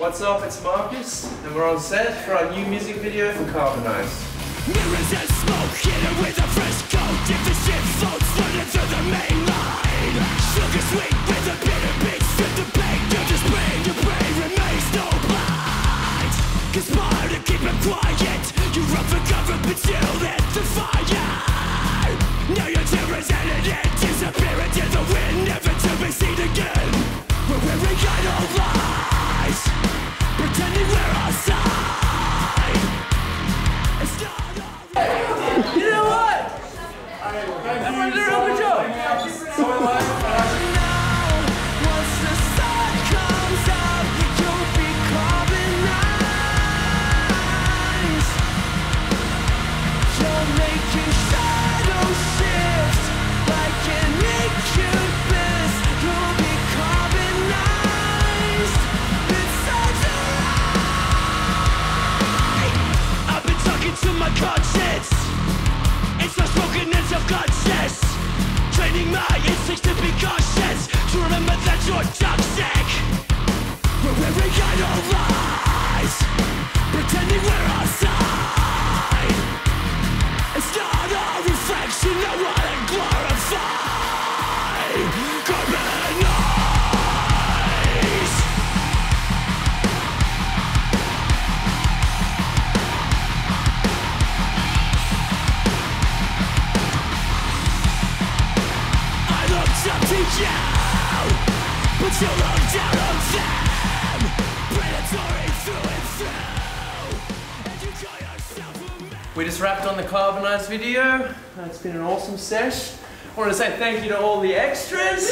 What's up, it's Marcus, and we're on set for our new music video for Carbonized. Mirrors and smoke, it with a fresh coat. If the shit floats, running through the main line. Sugar sweet with a bitter beat Strip the pain. Of this brain Your brain remains no blind Conspire to keep it quiet. You run for cover but still lit the fire Everyone did a. Once be cautious To remember that you're to you, but you looked down on them. Predatory through and through, and you call yourself a man. We just wrapped on the Carbonized video. It's been an awesome sesh. I want to say thank you to all the extras.